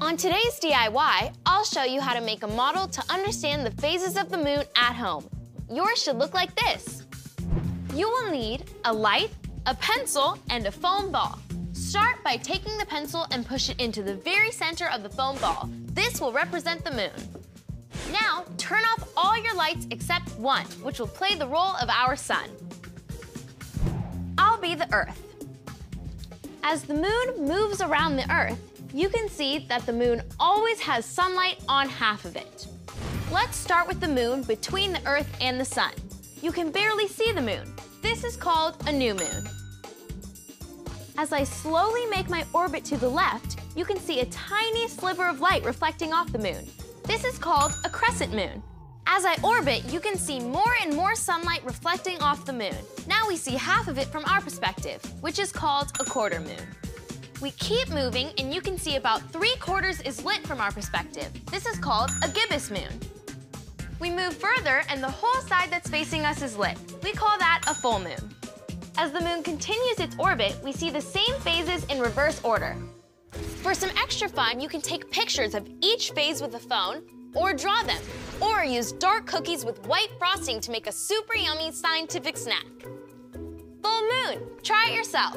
On today's DIY, I'll show you how to make a model to understand the phases of the moon at home. Yours should look like this. You will need a light, a pencil, and a foam ball. Start by taking the pencil and push it into the very center of the foam ball. This will represent the moon. Now, turn off all your lights except one, which will play the role of our sun. Be the Earth. As the moon moves around the Earth, you can see that the moon always has sunlight on half of it. Let's start with the moon between the Earth and the sun. You can barely see the moon. This is called a new moon. As I slowly make my orbit to the left, you can see a tiny sliver of light reflecting off the moon. This is called a crescent moon. As I orbit, you can see more and more sunlight reflecting off the moon. Now we see half of it from our perspective, which is called a quarter moon. We keep moving and you can see about three quarters is lit from our perspective. This is called a gibbous moon. We move further and the whole side that's facing us is lit. We call that a full moon. As the moon continues its orbit, we see the same phases in reverse order. For some extra fun, you can take pictures of each phase with a phone, or draw them, or use dark cookies with white frosting to make a super yummy scientific snack. Full moon, try it yourself.